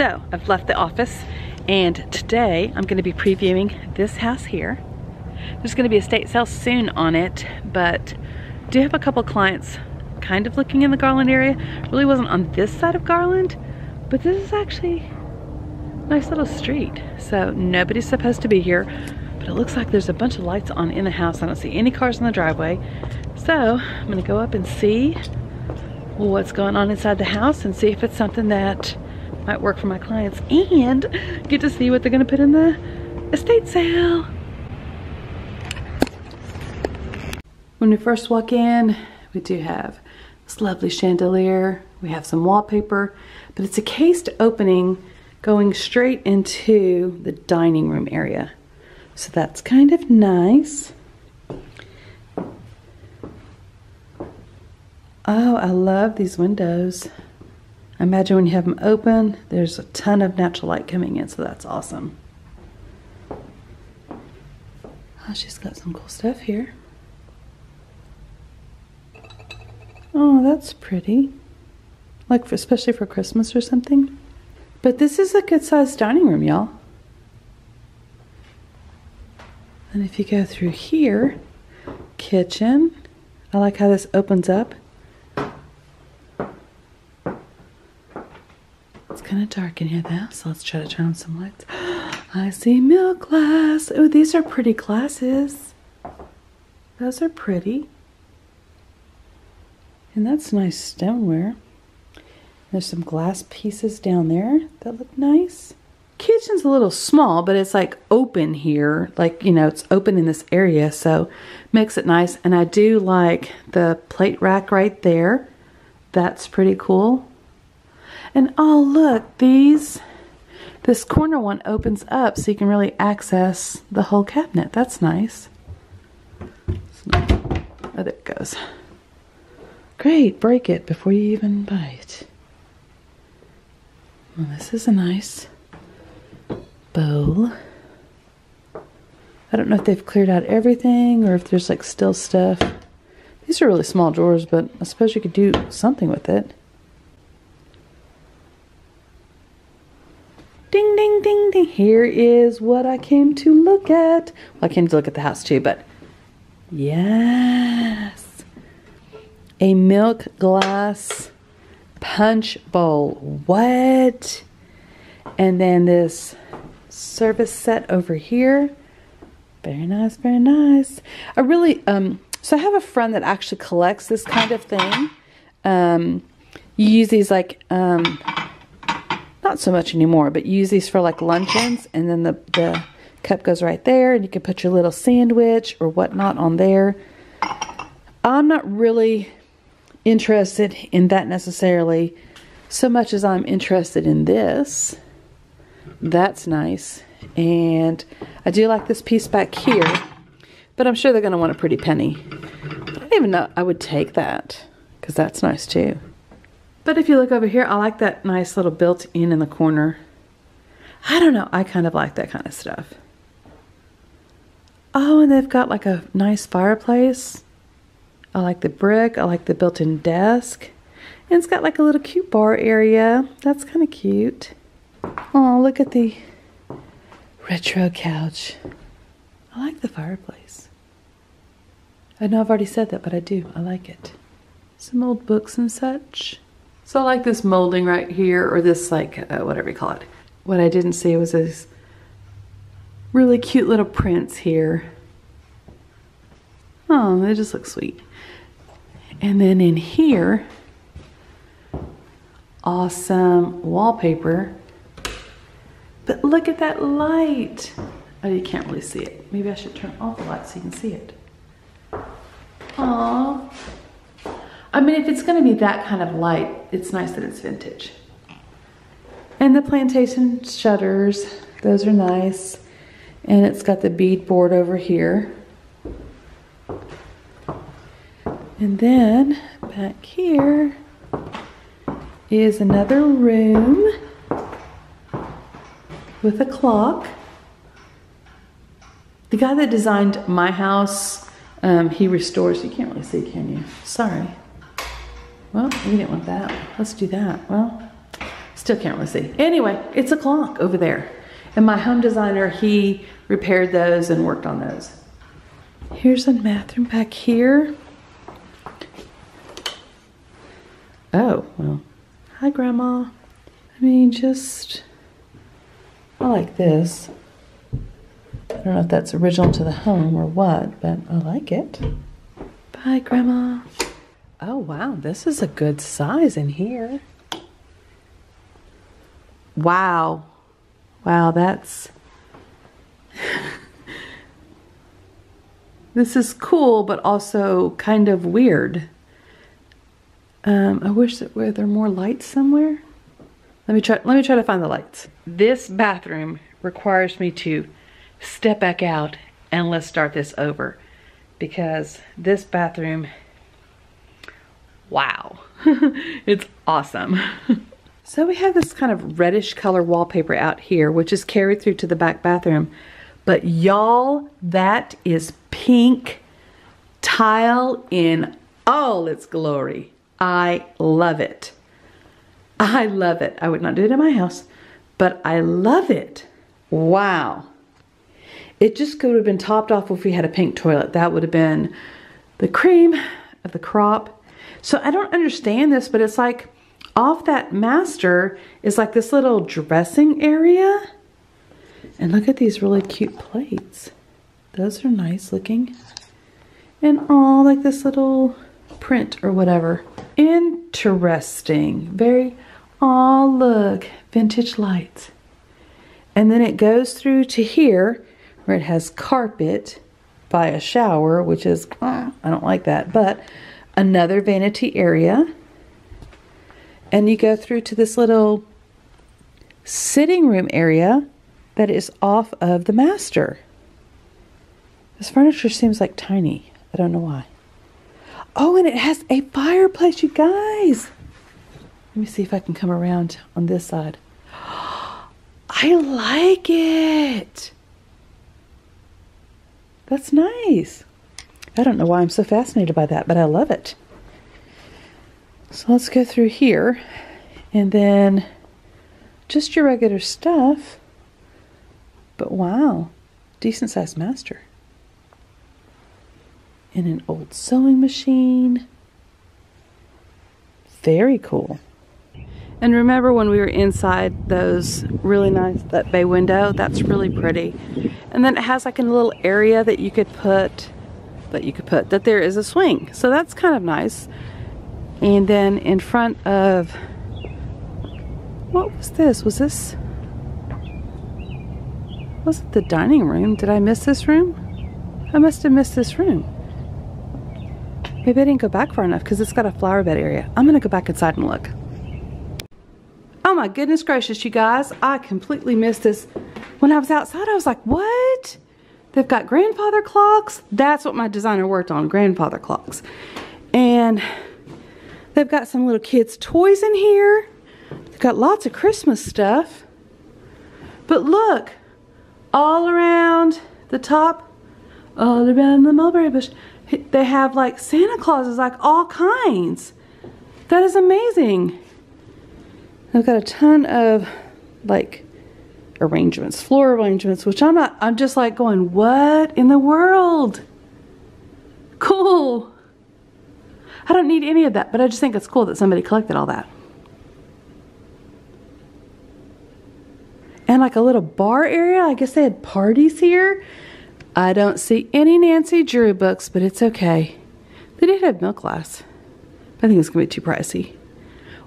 So I've left the office and today I'm gonna be previewing this house here. There's gonna be a state sale soon on it, but I do have a couple clients kind of looking in the Garland area. Really wasn't on this side of Garland, but this is actually a nice little street. So nobody's supposed to be here, but it looks like there's a bunch of lights on in the house. I don't see any cars in the driveway. So I'm gonna go up and see what's going on inside the house and see if it's something that might work for my clients and get to see what they're gonna put in the estate sale. When we first walk in, we do have this lovely chandelier. We have some wallpaper, but it's a cased opening going straight into the dining room area. So that's kind of nice. Oh, I love these windows. Imagine when you have them open, there's a ton of natural light coming in, so that's awesome. Oh, she's got some cool stuff here. Oh, that's pretty. Like, for, especially for Christmas or something. But this is a good sized dining room, y'all. And if you go through here, kitchen. I like how this opens up. Kind of dark in here though, so let's try to turn on some lights. I see milk glass. Oh, these are pretty glasses. Those are pretty. And that's nice stoneware. There's some glass pieces down there that look nice. Kitchen's a little small, but it's like open here. Like, you know, it's open in this area, so makes it nice. And I do like the plate rack right there. That's pretty cool. And oh, look, these, this corner one opens up so you can really access the whole cabinet. That's nice. Oh, there it goes. Great, break it before you even bite. Well, this is a nice bowl. I don't know if they've cleared out everything or if there's like still stuff. These are really small drawers, but I suppose you could do something with it. Ding, ding, ding, ding. Here is what I came to look at. Well, I came to look at the house too, but yes. A milk glass punch bowl. What? And then this service set over here. Very nice, very nice. I really, um, so I have a friend that actually collects this kind of thing. Um, you use these like, um, not so much anymore, but use these for like luncheons and then the, the cup goes right there and you can put your little sandwich or whatnot on there. I'm not really interested in that necessarily so much as I'm interested in this. That's nice. And I do like this piece back here, but I'm sure they're going to want a pretty penny. I don't even know I would take that because that's nice too. But if you look over here, I like that nice little built-in in the corner. I don't know. I kind of like that kind of stuff. Oh, and they've got like a nice fireplace. I like the brick. I like the built-in desk. And it's got like a little cute bar area. That's kind of cute. Oh, look at the retro couch. I like the fireplace. I know I've already said that, but I do. I like it. Some old books and such. So I like this molding right here, or this like, uh, whatever you call it. What I didn't see was this really cute little prints here. Oh, they just look sweet. And then in here, awesome wallpaper. But look at that light. Oh, you can't really see it. Maybe I should turn off the light so you can see it. Aww. I mean, if it's gonna be that kind of light, it's nice that it's vintage. And the plantation shutters, those are nice. And it's got the bead board over here. And then back here is another room with a clock. The guy that designed my house, um, he restores. You can't really see, can you? Sorry. Well, we didn't want that. Let's do that. Well, Still can't really see. Anyway, it's a clock over there. And my home designer, he repaired those and worked on those. Here's a bathroom back here. Oh, well, hi Grandma. I mean, just, I like this. I don't know if that's original to the home or what, but I like it. Bye, Grandma. Oh, wow, this is a good size in here. Wow. Wow, that's... this is cool, but also kind of weird. Um, I wish that were there more lights somewhere. Let me try. Let me try to find the lights. This bathroom requires me to step back out and let's start this over because this bathroom. Wow, it's awesome. so we have this kind of reddish color wallpaper out here, which is carried through to the back bathroom. But y'all, that is pink tile in all its glory. I love it. I love it. I would not do it in my house, but I love it. Wow. It just could have been topped off if we had a pink toilet. That would have been the cream of the crop. So I don't understand this, but it's like off that master is like this little dressing area. And look at these really cute plates. Those are nice looking. And all like this little print or whatever. Interesting. Very Oh, look, vintage lights. And then it goes through to here where it has carpet by a shower, which is, uh, I don't like that, but another vanity area. And you go through to this little sitting room area that is off of the master. This furniture seems like tiny. I don't know why. Oh, and it has a fireplace, you guys. Let me see if I can come around on this side. I like it. That's nice. I don't know why I'm so fascinated by that, but I love it. So let's go through here and then just your regular stuff. But wow, decent sized master. And an old sewing machine. Very cool. And remember when we were inside those really nice, that bay window, that's really pretty. And then it has like a little area that you could put, that you could put, that there is a swing. So that's kind of nice. And then in front of, what was this? Was this, was it the dining room? Did I miss this room? I must have missed this room. Maybe I didn't go back far enough because it's got a flower bed area. I'm gonna go back inside and look. Oh my goodness gracious, you guys. I completely missed this. When I was outside, I was like, what? They've got grandfather clocks. That's what my designer worked on, grandfather clocks. And they've got some little kids' toys in here. They've got lots of Christmas stuff. But look, all around the top, all around the mulberry bush, they have like Santa Clauses, like all kinds. That is amazing. I've got a ton of like arrangements, floor arrangements, which I'm not, I'm just like going, what in the world? Cool. I don't need any of that, but I just think it's cool that somebody collected all that. And like a little bar area, I guess they had parties here. I don't see any Nancy Drew books, but it's okay. They did have milk glass. I think it's gonna be too pricey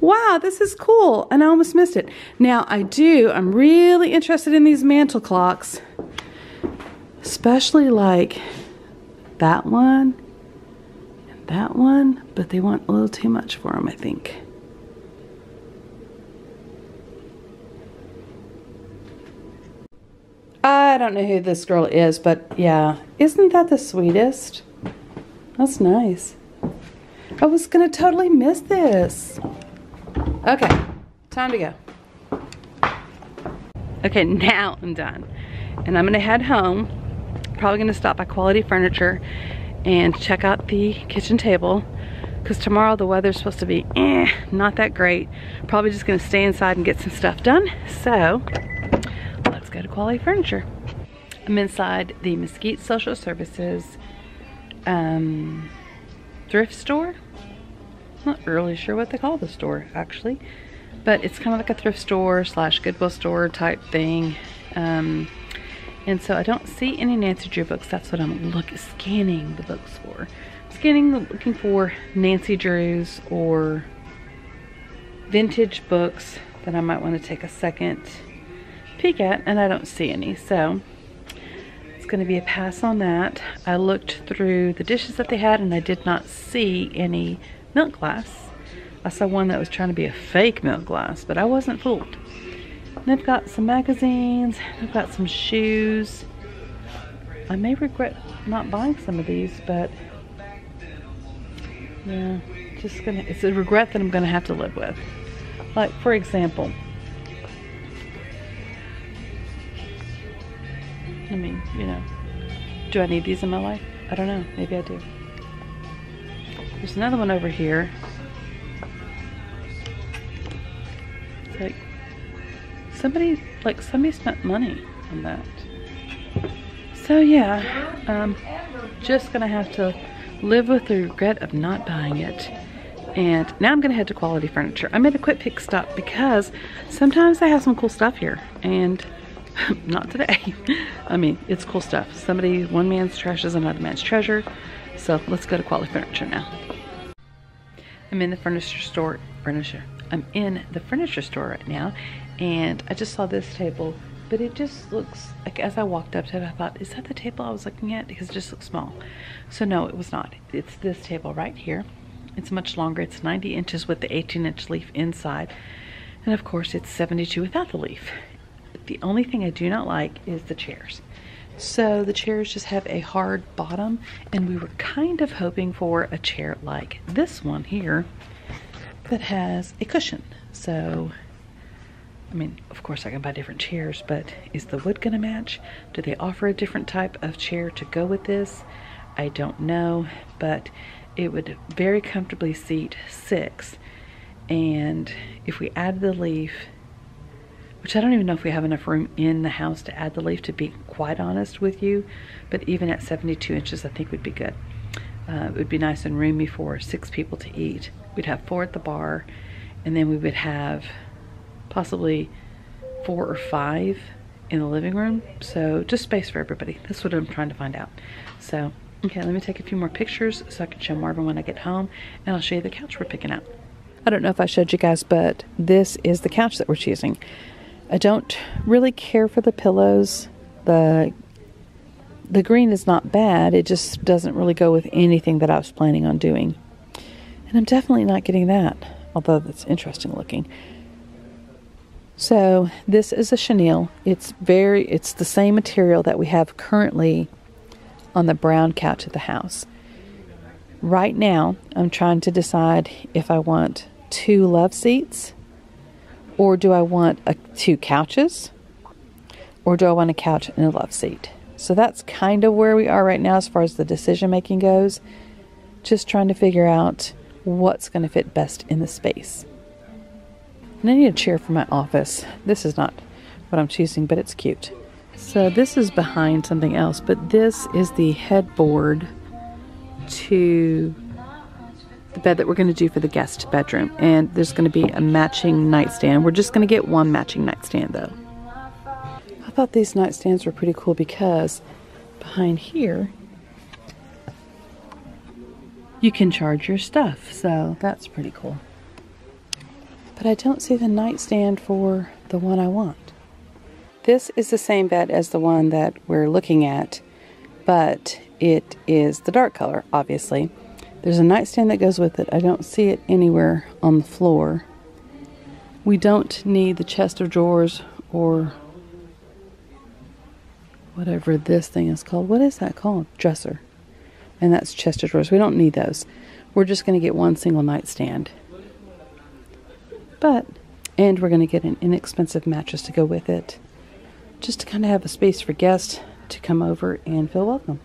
wow, this is cool. And I almost missed it. Now I do, I'm really interested in these mantle clocks, especially like that one and that one, but they want a little too much for them, I think. I don't know who this girl is, but yeah, isn't that the sweetest? That's nice. I was gonna totally miss this. Okay, time to go. Okay, now I'm done. And I'm gonna head home. Probably gonna stop by Quality Furniture and check out the kitchen table. because tomorrow the weather's supposed to be eh, not that great. Probably just gonna stay inside and get some stuff done. So let's go to Quality Furniture. I'm inside the Mesquite Social Services um, thrift store. Not really sure what they call the store actually, but it's kind of like a thrift store slash Goodwill store type thing. Um, and so I don't see any Nancy Drew books. That's what I'm looking, scanning the books for. Scanning, looking for Nancy Drews or vintage books that I might want to take a second peek at, and I don't see any. So it's going to be a pass on that. I looked through the dishes that they had, and I did not see any milk glass. I saw one that was trying to be a fake milk glass, but I wasn't fooled. They've got some magazines. They've got some shoes. I may regret not buying some of these, but yeah, just gonna, it's a regret that I'm gonna have to live with. Like, for example, I mean, you know, do I need these in my life? I don't know. Maybe I do. There's another one over here. It's like, somebody like somebody spent money on that. So yeah um just gonna have to live with the regret of not buying it. And now I'm gonna head to quality furniture. I made a quick pick stop because sometimes they have some cool stuff here and not today. I mean it's cool stuff. Somebody one man's trash is another man's treasure so let's go to quality furniture now. I'm in the furniture store furniture. I'm in the furniture store right now and I just saw this table but it just looks like as I walked up to it I thought is that the table I was looking at? Because it just looks small. So no it was not. It's this table right here. It's much longer. It's 90 inches with the 18 inch leaf inside. And of course it's 72 without the leaf. The only thing I do not like is the chairs so the chairs just have a hard bottom and we were kind of hoping for a chair like this one here that has a cushion so I mean, of course I can buy different chairs, but is the wood gonna match? Do they offer a different type of chair to go with this? I don't know, but it would very comfortably seat six. And if we add the leaf, which I don't even know if we have enough room in the house to add the leaf, to be quite honest with you, but even at 72 inches, I think would be good. Uh, it would be nice and roomy for six people to eat. We'd have four at the bar, and then we would have possibly four or five in the living room. So just space for everybody. That's what I'm trying to find out. So, okay, let me take a few more pictures so I can show Marvin when I get home and I'll show you the couch we're picking out. I don't know if I showed you guys, but this is the couch that we're choosing. I don't really care for the pillows. The the green is not bad. It just doesn't really go with anything that I was planning on doing. And I'm definitely not getting that, although that's interesting looking. So this is a chenille. It's very, it's the same material that we have currently on the brown couch at the house. Right now, I'm trying to decide if I want two love seats or do I want a, two couches or do I want a couch and a love seat. So that's kind of where we are right now as far as the decision making goes. Just trying to figure out what's going to fit best in the space. And I need a chair for my office. This is not what I'm choosing, but it's cute. So this is behind something else, but this is the headboard to the bed that we're going to do for the guest bedroom. And there's going to be a matching nightstand. We're just going to get one matching nightstand though. I thought these nightstands were pretty cool because behind here you can charge your stuff. So that's pretty cool but I don't see the nightstand for the one I want. This is the same bed as the one that we're looking at, but it is the dark color, obviously. There's a nightstand that goes with it. I don't see it anywhere on the floor. We don't need the chest of drawers or whatever this thing is called. What is that called? Dresser. And that's chest of drawers. We don't need those. We're just going to get one single nightstand. But, and we're going to get an inexpensive mattress to go with it, just to kind of have a space for guests to come over and feel welcome.